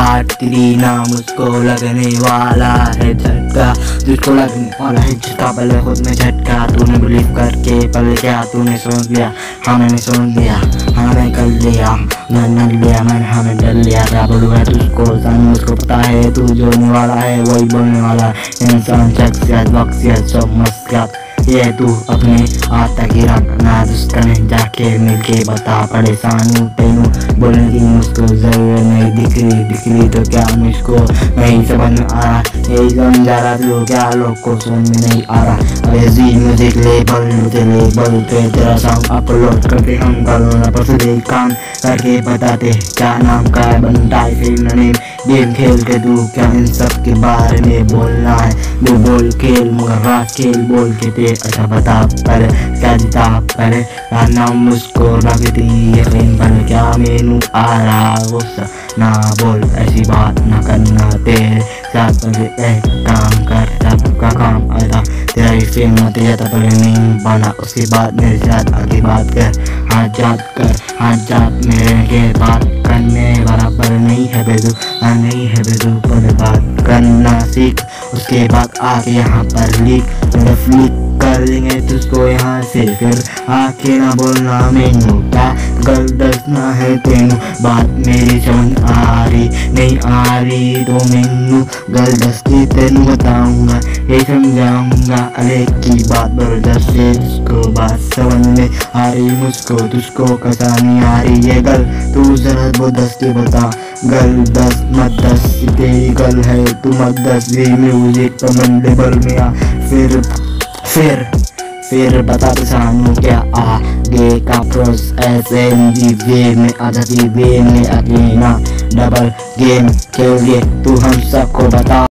आठ ना मुझको लगने वाला है झटका। तुझको लगने वाला है झटका, पहले खुद में झटका। तूने बिलीव करके, पहले क्या तूने सोच लिया? हाँ मैंने सोच लिया हाँ मैं कर लिया। मैंने लिया, मैंने हमें डर लिया। क्या बोलूँगा तुझको? सन मुझको पता है, तू जो वाला है, वही बोलने वाला है। इंसान, शख्सियत वक्सियत सब मस्कत ये तू अपने आता की रखना दुष्कने जाके मिलके बता परेशान हूँ तेनू बोलने की मुझको ज़रूरत नहीं। दिख रही दिख रही तो क्या मुझको? नहीं समझ में आ रहा। यही समझा रहा तू क्या लोग को समझ में नहीं आ रहा। अरे जी म्यूज़िक लेबल, मुझे लेबल पे तेरा सॉन्ग अपलोड करते हम करो ना पर काम करके बताते क्या नाम का है? बनता है, फ़िल्म नेम गेम खेल के तू क्या इन सब के बारे में बोलना है? बोल खेल, मगर रात खेल बोल के ते अच्छा बता पर क्या पर नाम मुझको लगती यकीन पर क्या मेनू आ रहा? गुस्सा ना बोल ऐसी बात ना करना। तेरे साथ काम कर सबका काम आया। तेरा ही फ़िल्म नतीजा तो नहीं बना। उसके बाद मेरे साथ आगे बात कर, हाथ जात कर, हाथ जात मेरे के बात करने। बराबर नहीं है हाँ नहीं है बेदू, पर बात करना सीख। उसके बाद आके यहाँ पर लीक फ्लिक कर यहाँ से फिर आके ना बोलना मेनू क्या गल दसना है तेनू। बात मेरी समझ आ रही, नहीं आ रही तो मेनू गल दस के तेनू बताऊँगा, ये समझाऊँगा। अरे की बात बर्दाश्त से जिसको बात समझ में आ रही, मुझको तुझको कसा नहीं आ रही ये गल तू जरा वो दस के बता, गल दस मत दस, तेरी गल है तू मत दस भी म्यूज़िक कमेंडेबल में आ, फिर फिर। फिर बता सानू क्या आगे का प्रोसेस एम जी वे में आज़ादी वे में अकेला डबल गेम खेलिए तू हम सबको बता।